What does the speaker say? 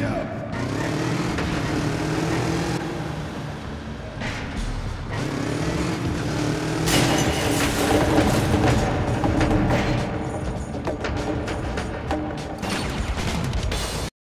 Yeah.